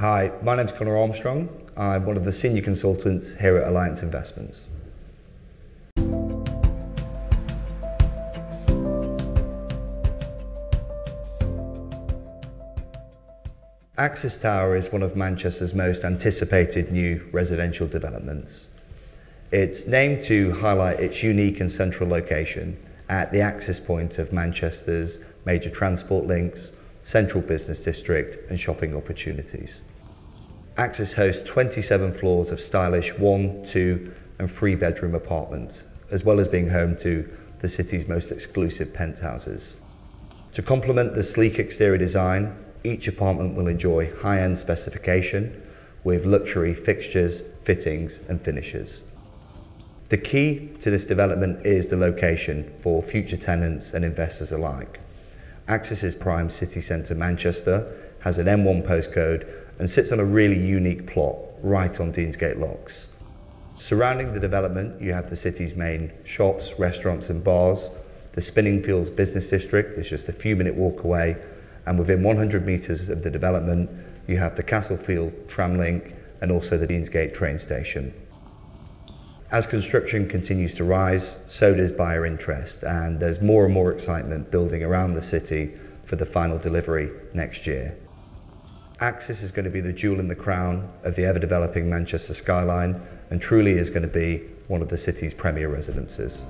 Hi, my name's Connor Armstrong. I'm one of the senior consultants here at Alliance Investments. Axis Tower is one of Manchester's most anticipated new residential developments. It's named to highlight its unique and central location at the access point of Manchester's major transport links, central business district and shopping opportunities. Axis hosts 27 floors of stylish one, two and three bedroom apartments, as well as being home to the city's most exclusive penthouses. To complement the sleek exterior design, each apartment will enjoy high-end specification with luxury fixtures, fittings and finishes. The key to this development is the location for future tenants and investors alike. Axis's prime city centre Manchester has an M1 postcode and sits on a really unique plot right on Deansgate Locks. Surrounding the development, you have the city's main shops, restaurants and bars. The Spinningfields Business District is just a few minute walk away and within 100 metres of the development you have the Castlefield tram link and also the Deansgate train station. As construction continues to rise, so does buyer interest and there's more and more excitement building around the city for the final delivery next year. Axis is going to be the jewel in the crown of the ever-developing Manchester skyline and truly is going to be one of the city's premier residences.